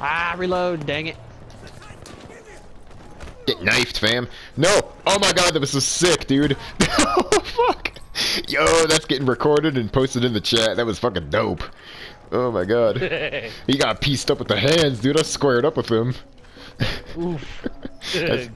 Ah, reload, dang it. Get knifed, fam. No! Oh my god, that was so sick, dude. oh, fuck. Yo, that's getting recorded and posted in the chat. That was fucking dope. Oh my god. he got pieced up with the hands, dude. I squared up with him. Oof.